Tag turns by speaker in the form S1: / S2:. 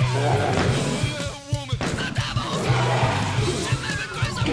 S1: Woman, the devil, and never cries a